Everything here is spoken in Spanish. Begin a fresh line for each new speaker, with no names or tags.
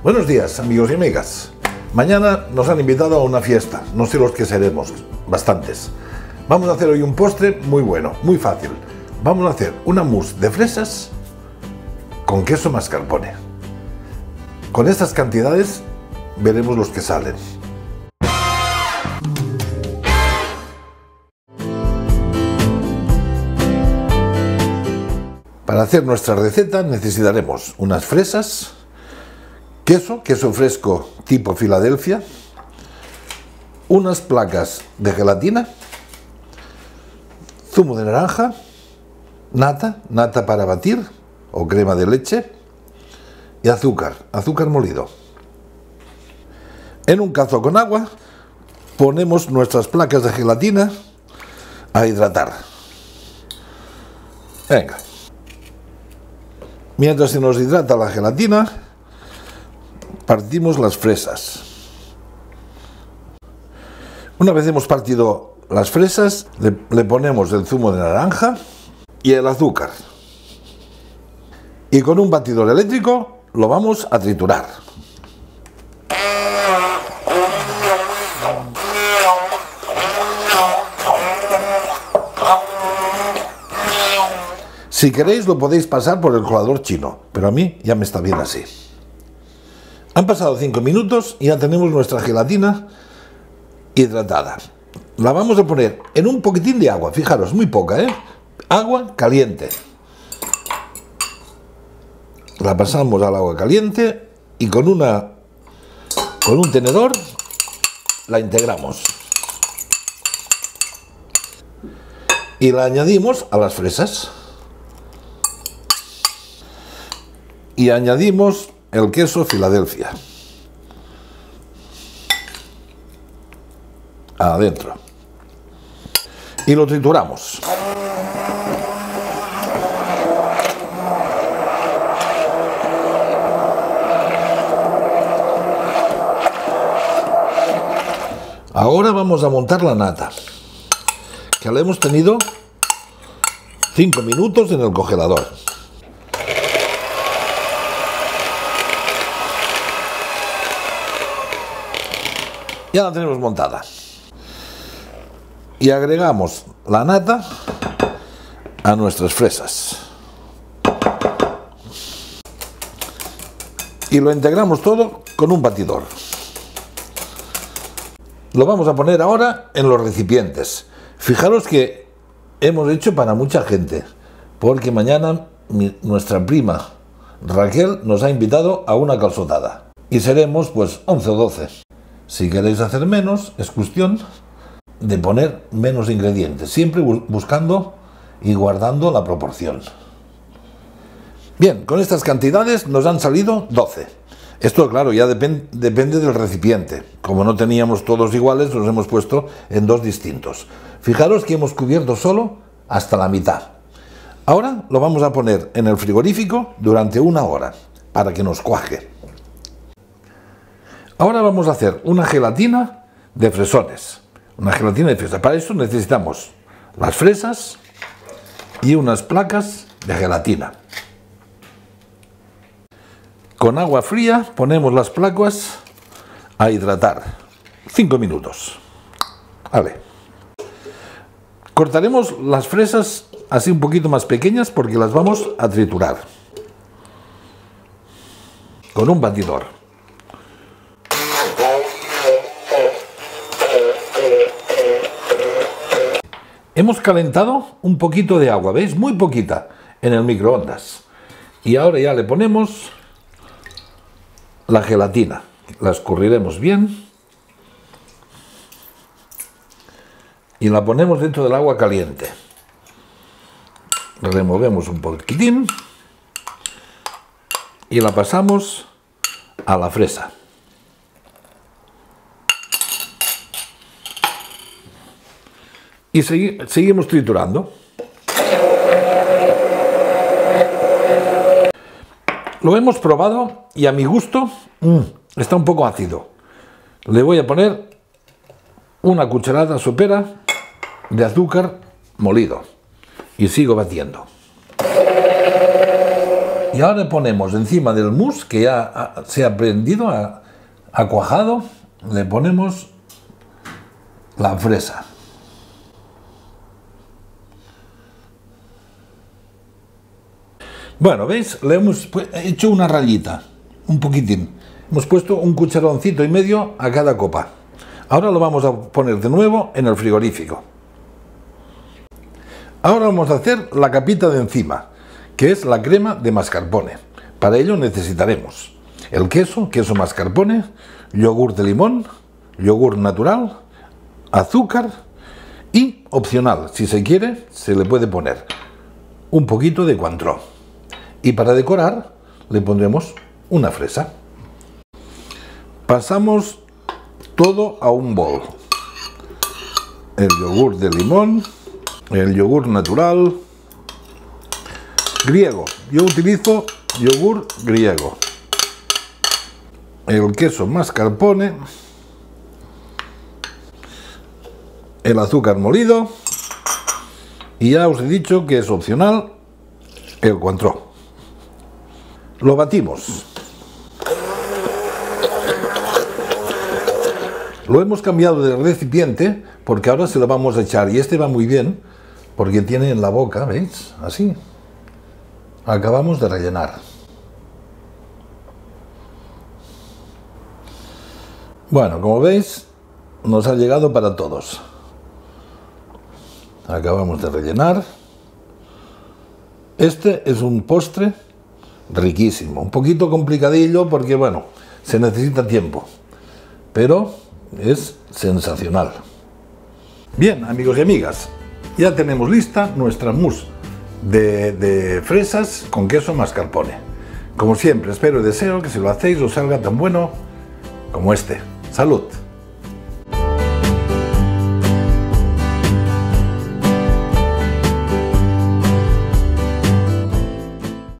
Buenos días, amigos y amigas. Mañana nos han invitado a una fiesta. No sé los que seremos, bastantes. Vamos a hacer hoy un postre muy bueno, muy fácil. Vamos a hacer una mousse de fresas con queso mascarpone. Con estas cantidades veremos los que salen. Para hacer nuestra receta necesitaremos unas fresas, queso, queso fresco tipo Filadelfia, unas placas de gelatina, zumo de naranja, nata, nata para batir o crema de leche y azúcar, azúcar molido. En un cazo con agua ponemos nuestras placas de gelatina a hidratar. Venga. Mientras se nos hidrata la gelatina, partimos las fresas. Una vez hemos partido las fresas, le, ponemos el zumo de naranja y el azúcar. Y con un batidor eléctrico lo vamos a triturar. Si queréis lo podéis pasar por el colador chino, pero a mí ya me está bien así. Han pasado 5 minutos y ya tenemos nuestra gelatina hidratada. La vamos a poner en un poquitín de agua, fijaros, muy poca, ¿eh? Agua caliente. La pasamos al agua caliente y con una con un tenedor la integramos. Y la añadimos a las fresas. y añadimos el queso Filadelfia. Adentro. Y lo trituramos. Ahora vamos a montar la nata, que la hemos tenido 5 minutos en el congelador. Ya la tenemos montada. Y agregamos la nata a nuestras fresas. Y lo integramos todo con un batidor. Lo vamos a poner ahora en los recipientes. Fijaros que hemos hecho para mucha gente, porque mañana nuestra prima Raquel nos ha invitado a una calzotada. Y seremos pues 11 o 12. Si queréis hacer menos, es cuestión de poner menos ingredientes, siempre buscando y guardando la proporción. Bien, con estas cantidades nos han salido 12. Esto, claro, ya depend depende del recipiente. Como no teníamos todos iguales, los hemos puesto en dos distintos. Fijaros que hemos cubierto solo hasta la mitad. Ahora lo vamos a poner en el frigorífico durante una hora para que nos cuaje. Ahora vamos a hacer una gelatina de fresones. Una gelatina de fresa. Para eso necesitamos las fresas y unas placas de gelatina. Con agua fría ponemos las placas a hidratar. 5 minutos. Vale. Cortaremos las fresas así un poquito más pequeñas porque las vamos a triturar. Con un batidor. Hemos calentado un poquito de agua, ¿veis? Muy poquita en el microondas. Y ahora ya le ponemos la gelatina. La escurriremos bien. Y la ponemos dentro del agua caliente. Removemos un poquitín. Y la pasamos a la fresa. Y seguimos triturando. Lo hemos probado y a mi gusto mm, está un poco ácido. Le voy a poner una cucharada sopera de azúcar molido y sigo batiendo. Y ahora ponemos encima del mousse que ya se ha prendido, ha, ha cuajado, le ponemos la fresa. Bueno, ¿veis? Le hemos hecho una rayita, un poquitín. Hemos puesto un cucharoncito y medio a cada copa. Ahora lo vamos a poner de nuevo en el frigorífico. Ahora vamos a hacer la capita de encima, que es la crema de mascarpone. Para ello necesitaremos el queso, queso mascarpone, yogur de limón, yogur natural, azúcar y opcional, si se quiere, se le puede poner un poquito de cuantro. Y para decorar le pondremos una fresa. Pasamos todo a un bol. El yogur de limón, el yogur natural, griego. Yo utilizo yogur griego. El queso mascarpone, el azúcar molido y ya os he dicho que es opcional el cuantro. Lo batimos. Lo hemos cambiado de recipiente porque ahora se lo vamos a echar y este va muy bien porque tiene en la boca, ¿veis? Así. Acabamos de rellenar. Bueno, como veis, nos ha llegado para todos. Acabamos de rellenar. Este es un postre riquísimo. Un poquito complicadillo porque, bueno, se necesita tiempo. Pero es sensacional. Bien, amigos y amigas, ya tenemos lista nuestra mousse de, de, fresas con queso mascarpone. Como siempre, espero y deseo que si lo hacéis os salga tan bueno como este. ¡Salud!